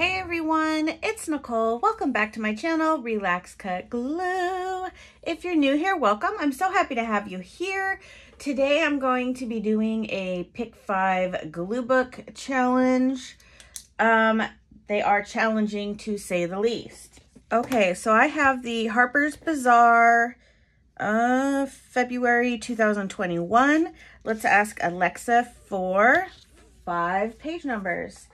Hey everyone, it's Nicole. Welcome back to my channel, Relax Cut Glue. If you're new here, welcome. I'm so happy to have you here. Today I'm going to be doing a Pick 5 glue book challenge. Um, they are challenging to say the least. Okay, so I have the Harper's Bazaar uh, February 2021. Let's ask Alexa for five page numbers.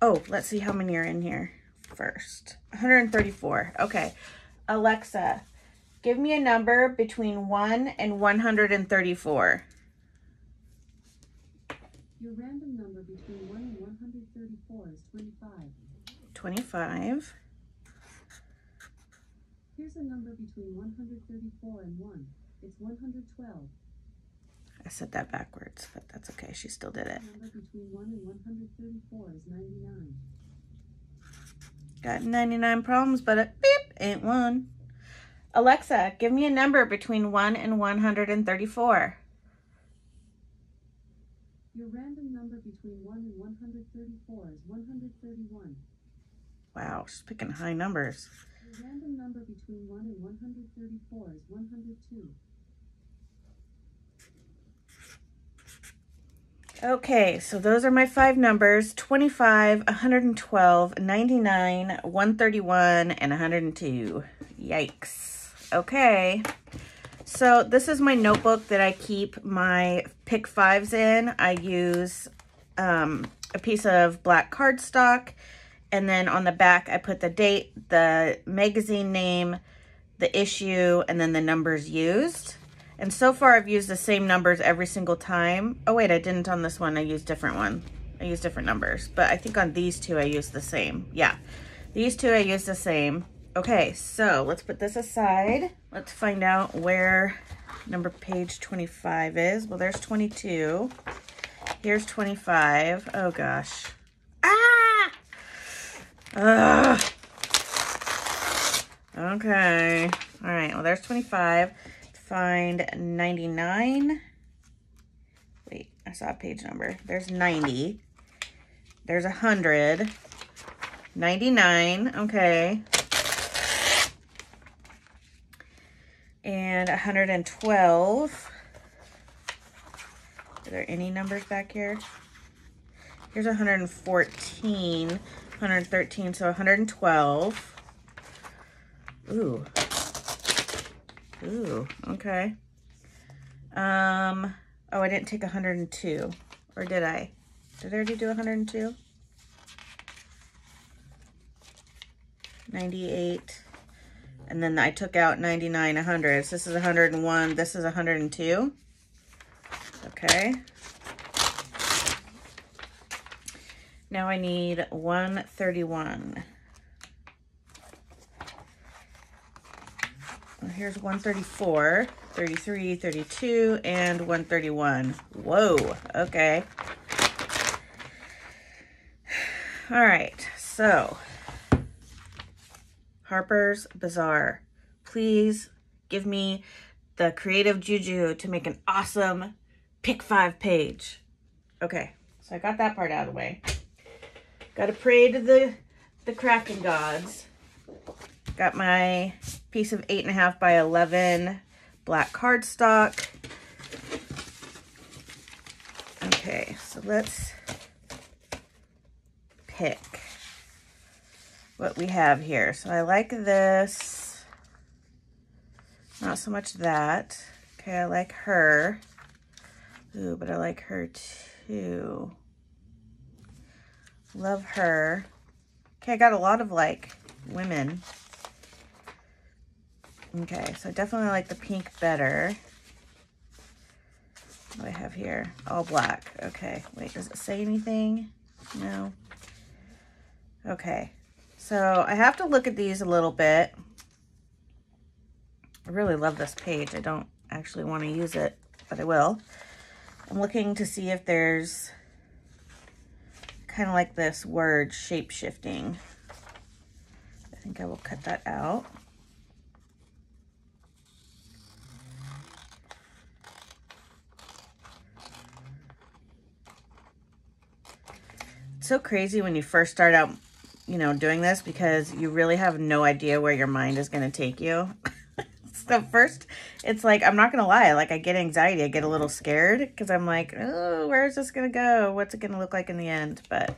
Oh, let's see how many are in here first. 134. Okay. Alexa, give me a number between 1 and 134. Your random number between 1 and 134 is 25. 25. Here's a number between 134 and 1. It's 112. I said that backwards, but that's okay. She still did it. Between 1 and 134 is 99. Got 99 problems, but a beep ain't one. Alexa, give me a number between 1 and 134. Your random number between 1 and 134 is 131. Wow, she's picking high numbers. Your random number between 1 and 134 is 102. Okay, so those are my five numbers 25, 112, 99, 131, and 102. Yikes. Okay, so this is my notebook that I keep my pick fives in. I use um, a piece of black cardstock, and then on the back, I put the date, the magazine name, the issue, and then the numbers used. And so far I've used the same numbers every single time. Oh wait, I didn't on this one. I used different one. I used different numbers. But I think on these two I used the same. Yeah, these two I used the same. Okay, so let's put this aside. Let's find out where number page 25 is. Well, there's 22. Here's 25. Oh gosh. Ah! Ugh. Okay. All right, well, there's 25 find 99. Wait, I saw a page number. There's 90. There's 100. 99, okay. And 112. Are there any numbers back here? Here's 114, 113, so 112. Ooh, Ooh, okay. Um, oh, I didn't take 102. Or did I? Did I already do 102? 98. And then I took out 99, 100. So this is 101. This is 102. Okay. Now I need 131. Here's 134, 33, 32, and 131. Whoa, okay. All right, so Harper's Bazaar, please give me the creative juju to make an awesome pick five page. Okay, so I got that part out of the way. Got to pray to the, the crafting gods. Got my piece of 8.5 by 11 black cardstock. Okay, so let's pick what we have here. So I like this. Not so much that. Okay, I like her. Ooh, but I like her too. Love her. Okay, I got a lot of like women. Okay, so I definitely like the pink better. What do I have here? All black. Okay, wait, does it say anything? No. Okay, so I have to look at these a little bit. I really love this page. I don't actually want to use it, but I will. I'm looking to see if there's kind of like this word shape-shifting. I think I will cut that out. So crazy when you first start out you know, doing this because you really have no idea where your mind is going to take you. so first, it's like, I'm not going to lie, like I get anxiety. I get a little scared because I'm like, oh, where is this going to go? What's it going to look like in the end? But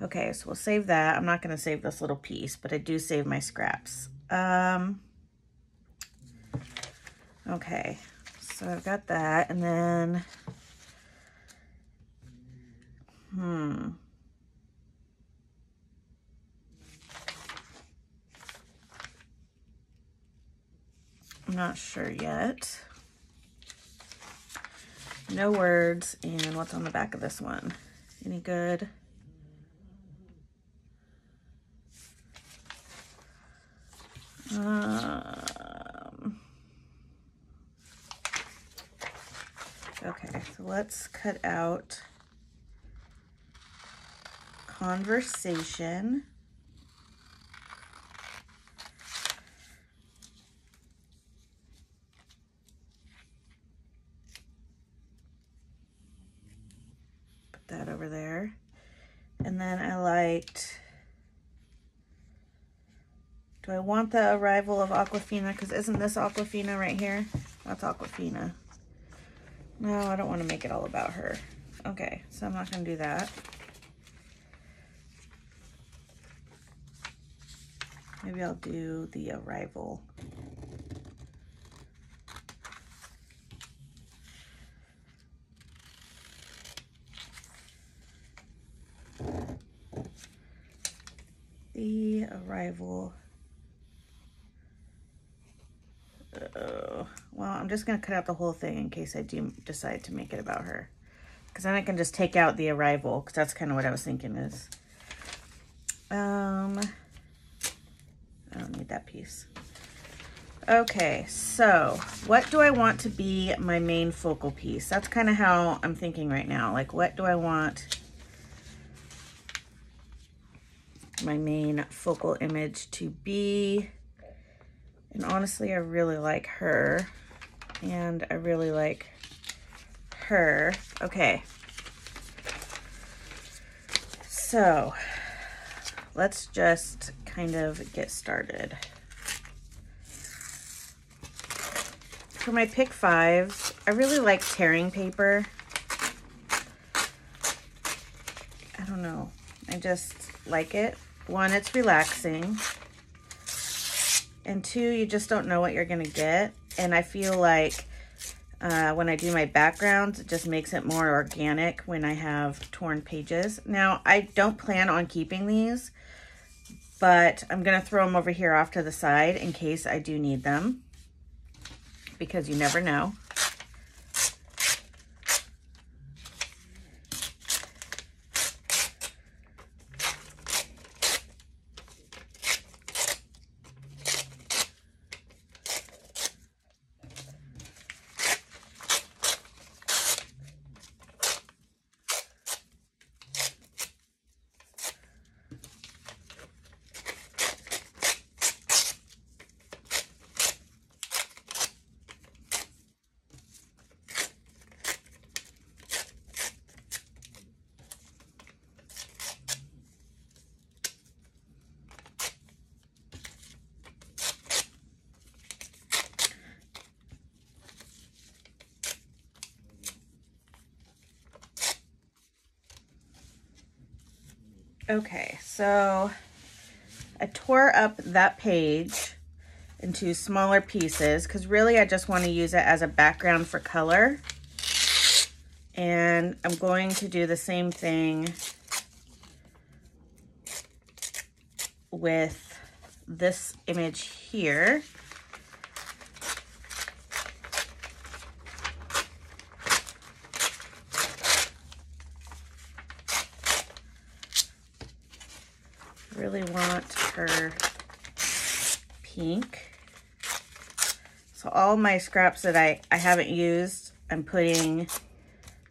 okay, so we'll save that. I'm not going to save this little piece, but I do save my scraps. Um, okay, so I've got that. And then, hmm. I'm not sure yet. No words. And what's on the back of this one? Any good? Um, okay, so let's cut out conversation. that over there. And then I liked, I want the arrival of Awkwafina? Because isn't this Awkwafina right here? That's Awkwafina. No, I don't want to make it all about her. Okay, so I'm not going to do that. Maybe I'll do the arrival. the arrival. Uh, well, I'm just going to cut out the whole thing in case I do decide to make it about her. Because then I can just take out the arrival, because that's kind of what I was thinking is. Um, I don't need that piece. Okay, so what do I want to be my main focal piece? That's kind of how I'm thinking right now. Like, what do I want my main focal image to be. And honestly, I really like her. And I really like her. Okay. So let's just kind of get started. For my pick fives, I really like tearing paper. I don't know. I just like it one, it's relaxing. And two, you just don't know what you're going to get. And I feel like uh, when I do my backgrounds, it just makes it more organic when I have torn pages. Now, I don't plan on keeping these, but I'm going to throw them over here off to the side in case I do need them because you never know. Okay, so I tore up that page into smaller pieces because really I just want to use it as a background for color. And I'm going to do the same thing with this image here. really want her pink. So all my scraps that I, I haven't used, I'm putting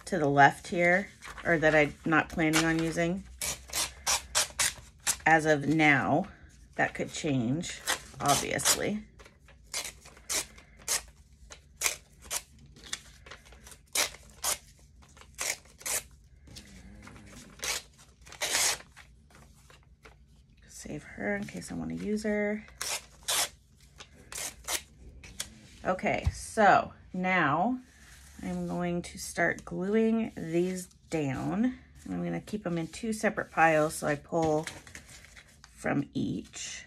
to the left here, or that I'm not planning on using. As of now, that could change, obviously. Save her in case I want to use her. Okay, so now I'm going to start gluing these down. I'm going to keep them in two separate piles so I pull from each.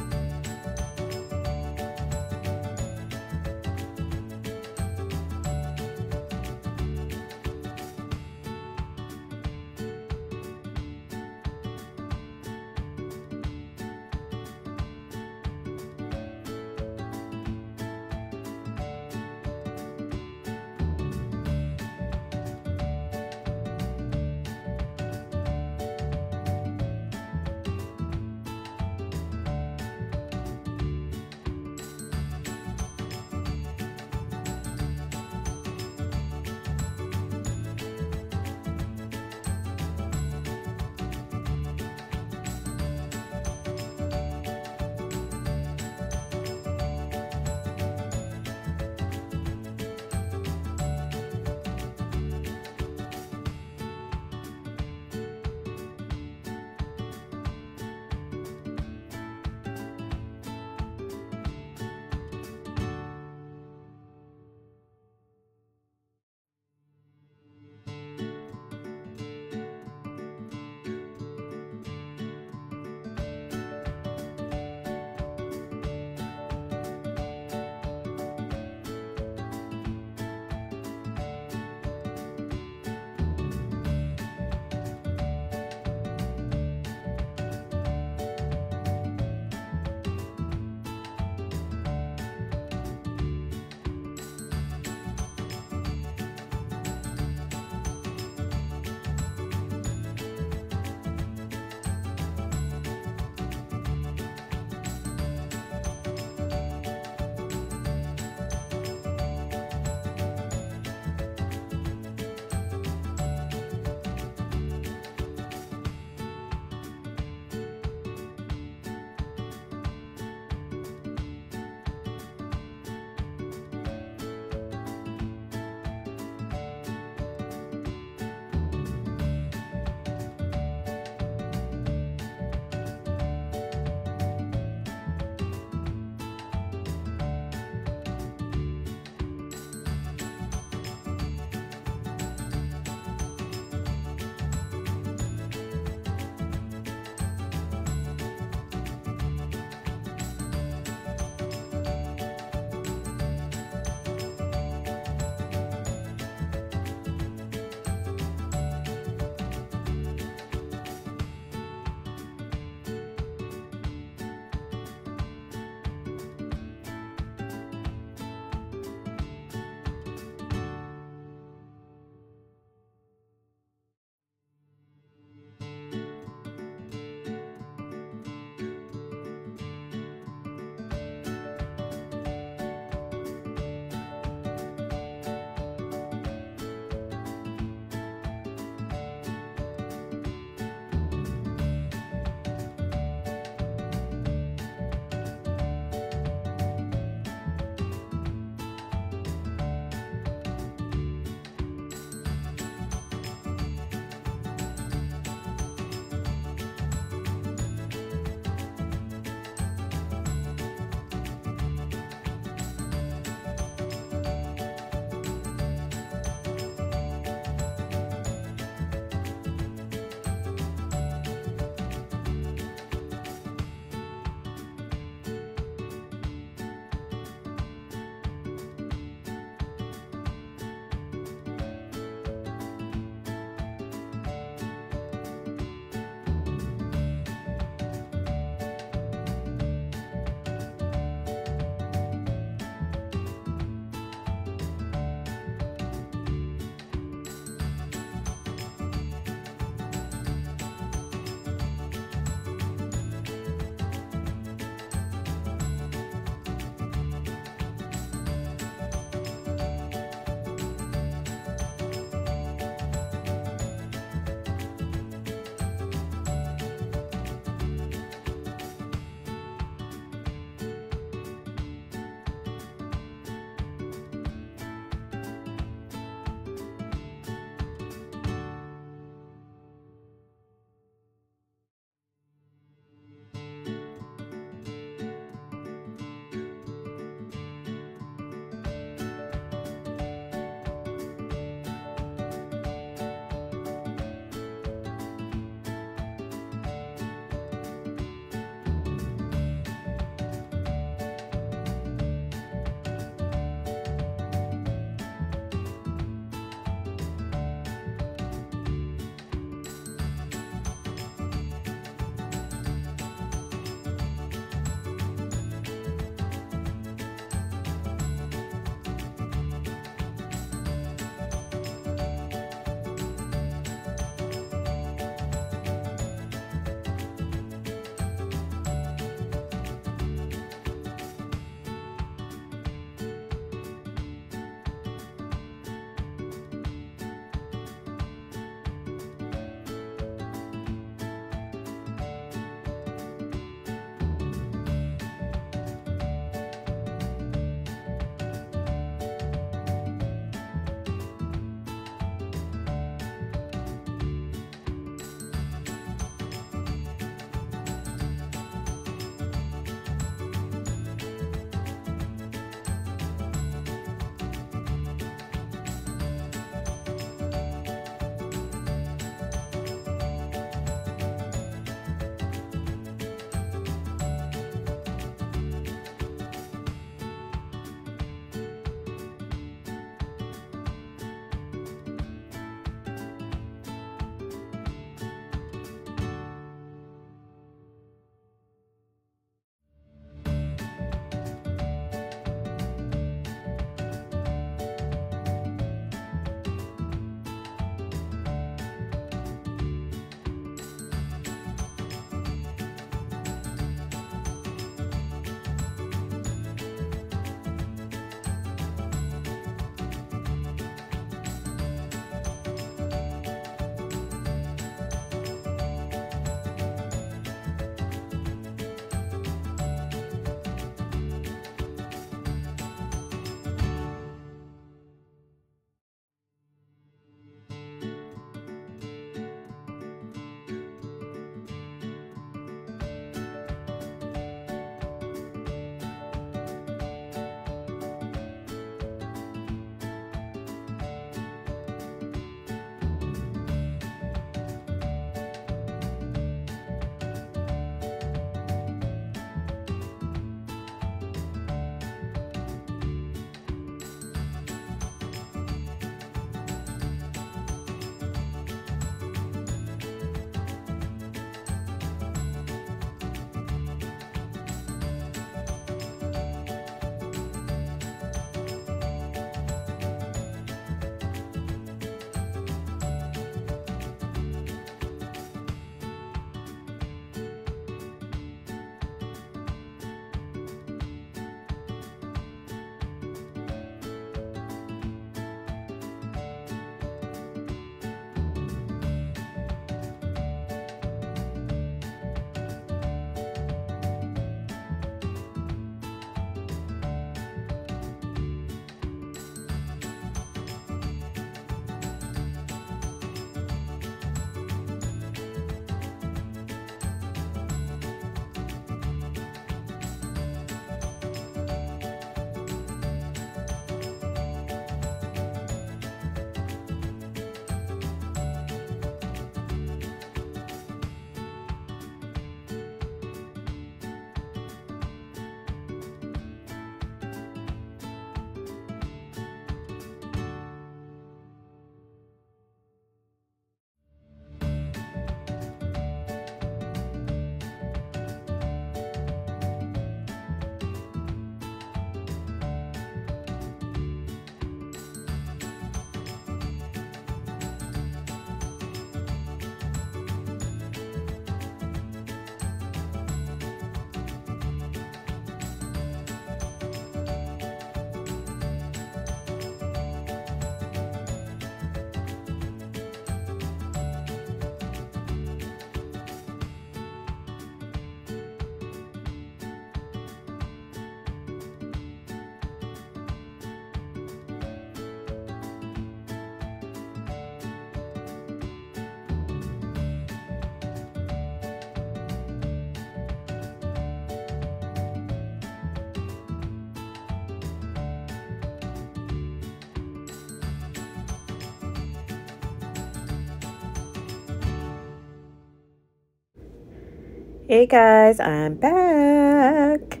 Hey guys, I'm back.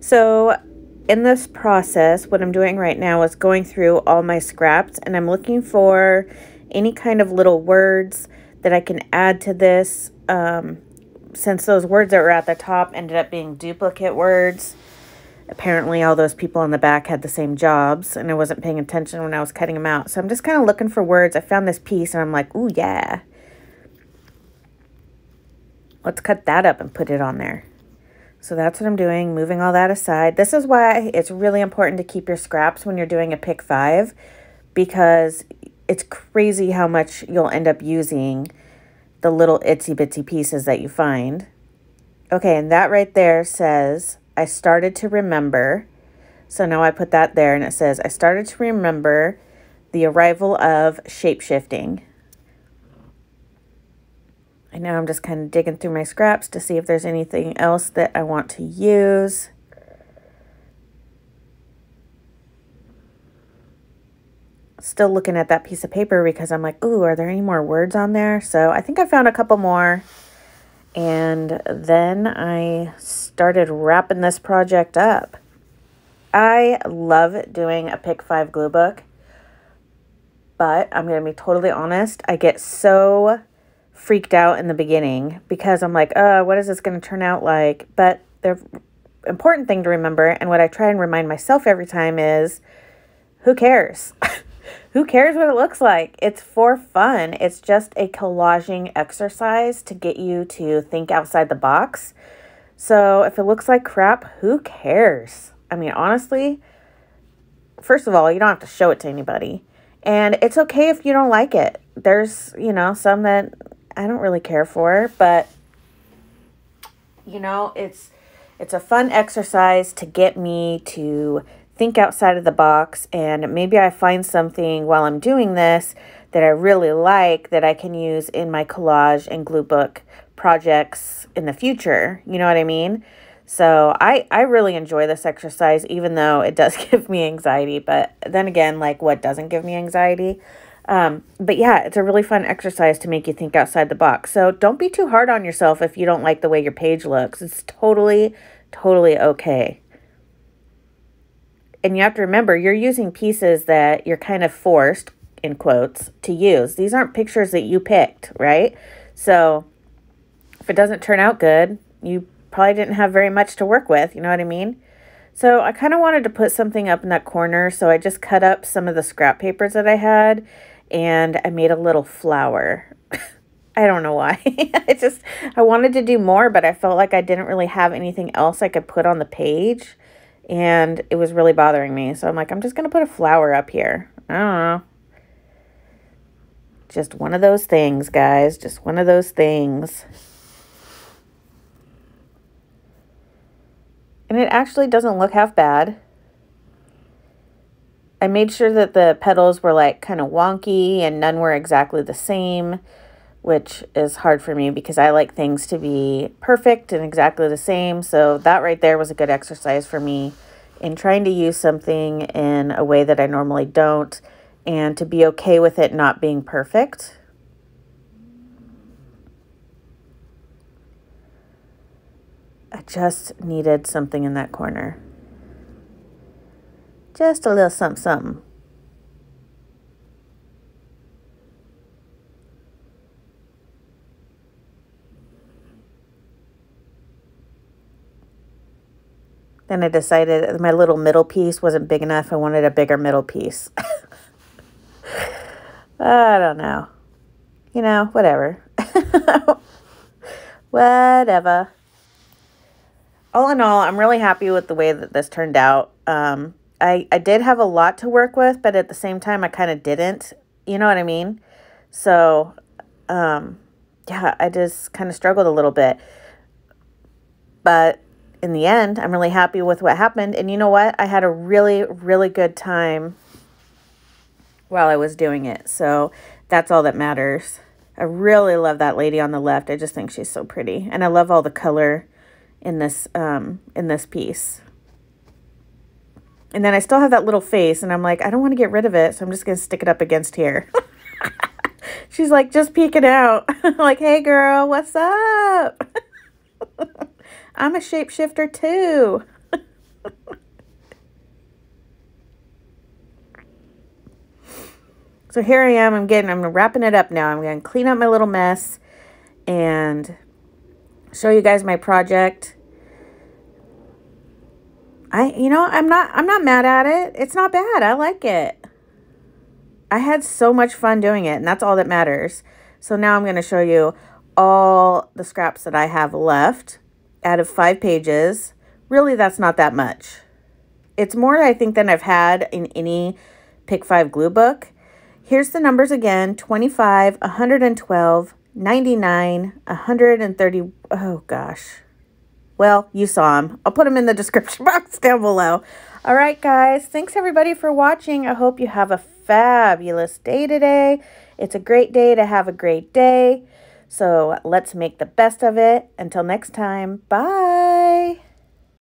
So, in this process, what I'm doing right now is going through all my scraps and I'm looking for any kind of little words that I can add to this. Um, since those words that were at the top ended up being duplicate words, apparently all those people in the back had the same jobs and I wasn't paying attention when I was cutting them out. So I'm just kind of looking for words. I found this piece and I'm like, ooh, yeah. Let's cut that up and put it on there. So that's what I'm doing, moving all that aside. This is why it's really important to keep your scraps when you're doing a pick five because it's crazy how much you'll end up using the little itsy bitsy pieces that you find. Okay, and that right there says, I started to remember. So now I put that there and it says, I started to remember the arrival of shapeshifting. And now I'm just kind of digging through my scraps to see if there's anything else that I want to use. Still looking at that piece of paper because I'm like, ooh, are there any more words on there? So I think I found a couple more. And then I started wrapping this project up. I love doing a pick five glue book, but I'm going to be totally honest. I get so freaked out in the beginning because I'm like, uh, what is this going to turn out like? But the important thing to remember, and what I try and remind myself every time is who cares? who cares what it looks like? It's for fun. It's just a collaging exercise to get you to think outside the box. So if it looks like crap, who cares? I mean, honestly, first of all, you don't have to show it to anybody. And it's okay if you don't like it. There's, you know, some that I don't really care for, but you know, it's it's a fun exercise to get me to think outside of the box and maybe I find something while I'm doing this that I really like that I can use in my collage and glue book projects in the future. You know what I mean? So I, I really enjoy this exercise, even though it does give me anxiety. But then again, like what doesn't give me anxiety? Um, but yeah, it's a really fun exercise to make you think outside the box. So don't be too hard on yourself if you don't like the way your page looks. It's totally, totally okay. And you have to remember, you're using pieces that you're kind of forced, in quotes, to use. These aren't pictures that you picked, right? So if it doesn't turn out good, you probably didn't have very much to work with. You know what I mean? So I kind of wanted to put something up in that corner. So I just cut up some of the scrap papers that I had and I made a little flower. I don't know why. I just, I wanted to do more, but I felt like I didn't really have anything else I could put on the page. And it was really bothering me. So I'm like, I'm just going to put a flower up here. I don't know. Just one of those things, guys. Just one of those things. And it actually doesn't look half bad. I made sure that the petals were like kind of wonky and none were exactly the same, which is hard for me because I like things to be perfect and exactly the same. So that right there was a good exercise for me in trying to use something in a way that I normally don't and to be okay with it not being perfect. I just needed something in that corner. Just a little something, something. Then I decided my little middle piece wasn't big enough. I wanted a bigger middle piece. I don't know. You know, whatever. whatever. All in all, I'm really happy with the way that this turned out. Um, I, I did have a lot to work with, but at the same time, I kind of didn't. You know what I mean? So, um, yeah, I just kind of struggled a little bit. But in the end, I'm really happy with what happened. And you know what? I had a really, really good time while I was doing it. So that's all that matters. I really love that lady on the left. I just think she's so pretty. And I love all the color in this um, in this piece. And then I still have that little face, and I'm like, I don't want to get rid of it, so I'm just going to stick it up against here. She's like, just peeking out. like, hey, girl, what's up? I'm a shapeshifter too. so here I am. I'm getting, I'm wrapping it up now. I'm going to clean up my little mess and show you guys my project. I, you know, I'm not, I'm not mad at it. It's not bad. I like it. I had so much fun doing it and that's all that matters. So now I'm going to show you all the scraps that I have left out of five pages. Really, that's not that much. It's more, I think, than I've had in any Pick 5 glue book. Here's the numbers again, 25, 112, 99, 130. Oh, gosh. Well, you saw them. I'll put them in the description box down below. All right, guys. Thanks, everybody, for watching. I hope you have a fabulous day today. It's a great day to have a great day. So let's make the best of it. Until next time, bye.